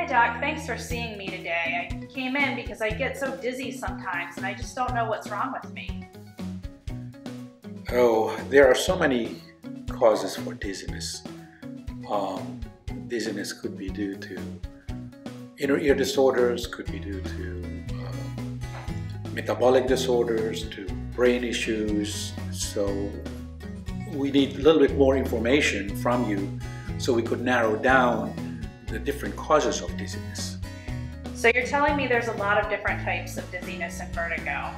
Hi Doc, thanks for seeing me today. I came in because I get so dizzy sometimes and I just don't know what's wrong with me. Oh, there are so many causes for dizziness. Um, dizziness could be due to inner ear disorders, could be due to uh, metabolic disorders, to brain issues. So we need a little bit more information from you so we could narrow down the different causes of dizziness. So you're telling me there's a lot of different types of dizziness and vertigo.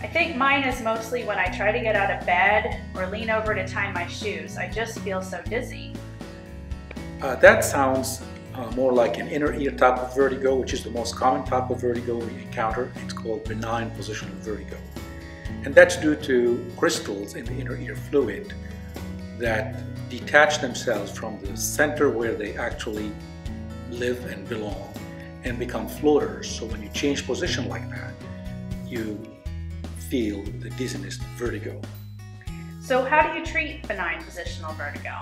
I think mine is mostly when I try to get out of bed or lean over to tie my shoes. I just feel so dizzy. Uh, that sounds uh, more like an inner ear type of vertigo, which is the most common type of vertigo we encounter. It's called benign positional vertigo. And that's due to crystals in the inner ear fluid that detach themselves from the center where they actually live and belong and become floaters. So when you change position like that, you feel the dizziness, vertigo. So how do you treat benign positional vertigo?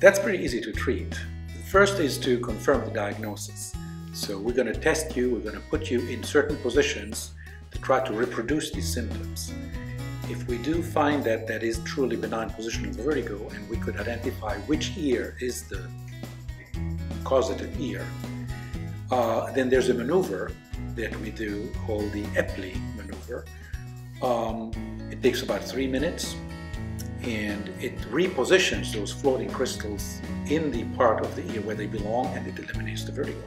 That's pretty easy to treat. The first is to confirm the diagnosis. So we're going to test you, we're going to put you in certain positions to try to reproduce these symptoms. If we do find that that is truly benign positional vertigo and we could identify which ear is the causative ear, uh, then there's a maneuver that we do called the Epley maneuver. Um, it takes about three minutes and it repositions those floating crystals in the part of the ear where they belong and it eliminates the vertigo.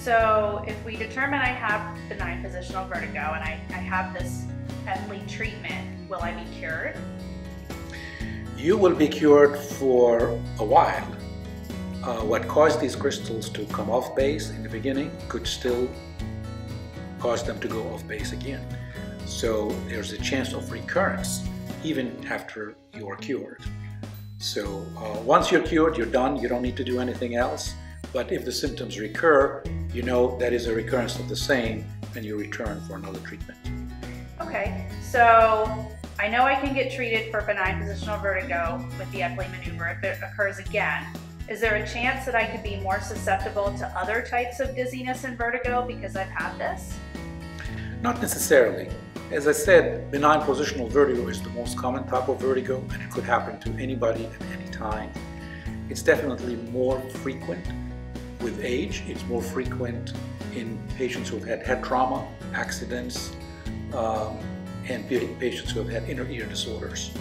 So if we determine I have benign positional vertigo and I, I have this Epley treatment, will I be cured? You will be cured for a while. Uh, what caused these crystals to come off base in the beginning could still cause them to go off base again. So there's a chance of recurrence even after you are cured. So uh, once you're cured, you're done. You don't need to do anything else. But if the symptoms recur, you know that is a recurrence of the same and you return for another treatment. Okay, so I know I can get treated for benign positional vertigo with the Epley maneuver if it occurs again. Is there a chance that I could be more susceptible to other types of dizziness and vertigo because I've had this? Not necessarily. As I said, benign positional vertigo is the most common type of vertigo and it could happen to anybody at any time. It's definitely more frequent with age. It's more frequent in patients who have had head trauma, accidents, um, and patients who have had inner ear disorders.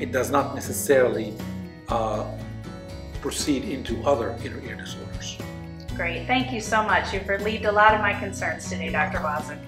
It does not necessarily uh, proceed into other inner ear disorders. Great, thank you so much. You've relieved a lot of my concerns today, Dr. Wazen.